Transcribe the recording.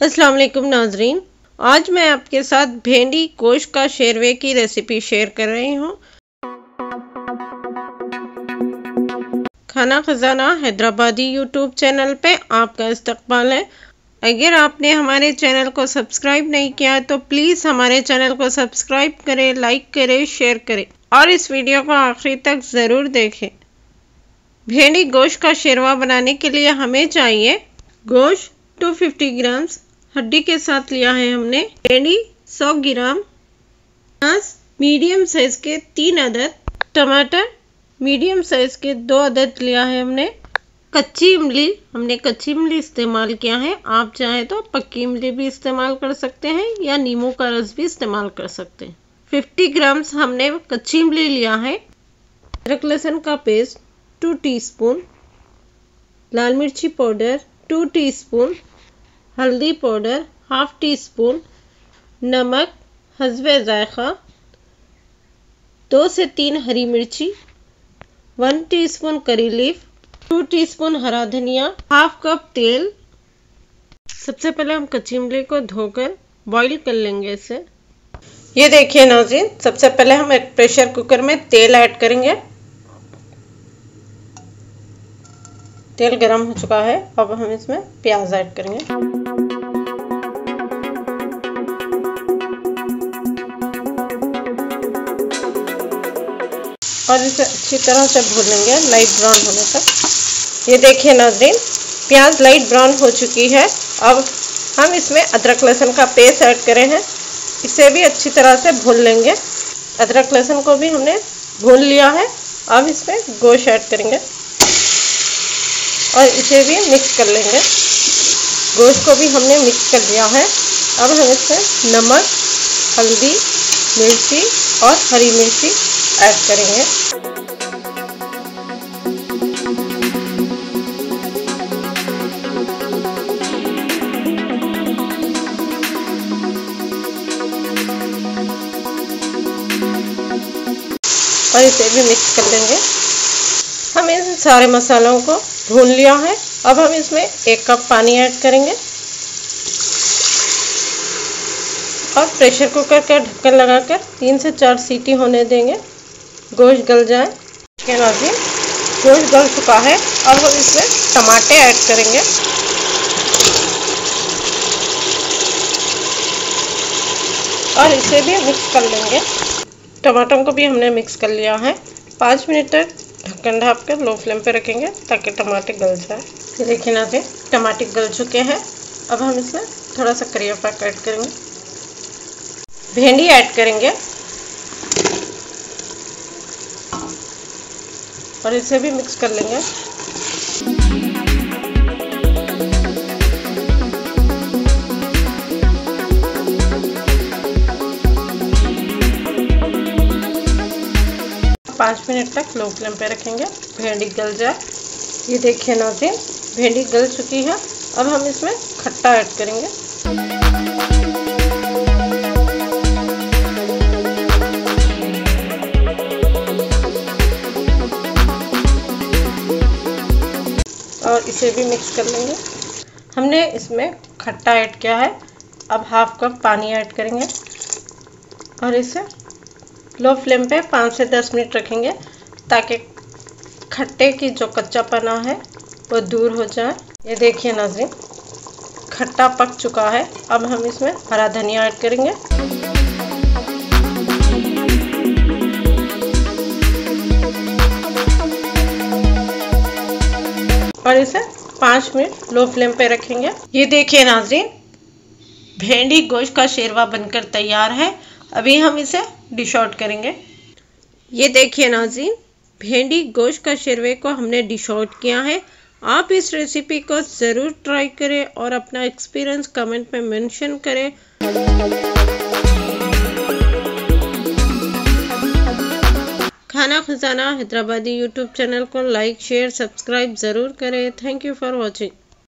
अस्सलाम वालेकुम नाजरीन। आज मैं आपके साथ भेंडी गोश्त का शेरवे की रेसिपी शेयर कर रही हूँ। खाना खजाना हैदराबादी यूट्यूब चैनल पे आपका इस्तकबाल है। अगर आपने हमारे चैनल को सब्सक्राइब नहीं किया तो प्लीज़ हमारे चैनल को सब्सक्राइब करें, लाइक करें, शेयर करें और इस वीडियो को आखिरी तक ज़रूर देखें। भेंडी गोश्त का शेरवा बनाने के लिए हमें चाहिए गोश्त 250 ग्राम्स हड्डी के साथ लिया है हमने भेंडी 100 ग्राम, प्याज, मीडियम साइज़ के तीन अदद, टमाटर, मीडियम साइज़ के दो अदद लिया है हमने। कच्ची इमली, हमने कच्ची इमली इस्तेमाल किया है। आप चाहें तो पक्की इमली भी इस्तेमाल कर सकते हैं या नींबू का रस भी इस्तेमाल कर सकते हैं। 50 ग्राम्स हमने कच्ची इमली लिया है। अदरक लहसुन का पेस्ट, टू टीस्पून, लाल मिर्ची पाउडर, टू टीस्पून हल्दी पाउडर, हाफ़ टी स्पून नमक हसब ज़ायक़ा, दो से तीन हरी मिर्ची, one teaspoon curry leaf, two teaspoon हरा धनिया, हाफ़ कप तेल। सबसे पहले हम कच्ची इमली को धोकर बॉईल कर लेंगे इसे। ये देखिए नाजीन सबसे पहले हम एक प्रेशर कुकर में तेल ऐड करेंगे। तेल गरम हो चुका है, अब हम इसमें प्याज ऐड करेंगे। और इसे अच्छी तरह से भूनेंगे लाइट ब्राउन होने तक। ये देखिए नाजरीन, प्याज लाइट ब्राउन हो चुकी है। अब हम इसमें अदरक लहसुन का पेस्ट ऐड करें हैं। इसे भी अच्छी तरह से भून लेंगे। अदरक लहसुन को भी हमने भून लिया है। अब इसमें गोश्त ऐड करेंगे। और इसे भी मिक्स कर लेंगे। गोश्त को भी हमने मिक्स कर लिया है। अब हम इसमें नमक, हल्दी, मिर्ची और हरी मिर्ची ऐड करेंगे। और इसे भी मिक्स कर लेंगे हम इन सारे मसालों को भून लिया है। अब हम इसमें एक कप पानी ऐड करेंगे। और प्रेशर कुकर का ढक्कन लगाकर तीन से चार सीटी होने देंगे। गोश्त गल जाए। चिकन अभी गोश्त गल चुका है। अब हम इसमें टमाटे ऐड करेंगे। और इसे भी मिक्स कर लेंगे। टमाटरों को भी हमने मिक्स कर लिया है। पाँच मिनट तक ढक्कन ढाप कर लो फ्लेम पे रखेंगे ताकि टमाटर गल जाए। देखिए ना थे टमाटर गल चुके हैं। अब हम इसमें थोड़ा सा करिया पैक ऐड करेंगे। भिंडी ऐड करेंगे। और इसे भी मिक्स कर लेंगे। पाँच मिनट तक लो फ्लेम पे रखेंगे। भिंडी गल जाए। ये देखिए नाजिन भिंडी गल चुकी है। अब हम इसमें खट्टा ऐड करेंगे। और इसे भी मिक्स कर लेंगे। हमने इसमें खट्टा ऐड किया है। अब हाफ़ कप पानी ऐड करेंगे। और इसे लो फ्लेम पे पाँच से दस मिनट रखेंगे ताकि खट्टे की जो कच्चा पना है, वो दूर हो जाए। ये देखिए नाजरीन, खट्टा पक चुका है। अब हम इसमें हरा धनिया ऐड करेंगे। और इसे पाँच मिनट लो फ्लेम पे रखेंगे। ये देखिए नाजरीन, भेंडी गोश्त का शेरवा बनकर तैयार है। अभी हम इसे डिश आउट करेंगे। ये देखिए नाजरीन, भेंडी गोश्त का शेरवे को हमने डिश आउट किया है। आप इस रेसिपी को ज़रूर ट्राई करें और अपना एक्सपीरियंस कमेंट में मेंशन करें। खाना खजाना हैदराबादी यूट्यूब चैनल को लाइक, शेयर, सब्सक्राइब ज़रूर करें। Thank you for watching.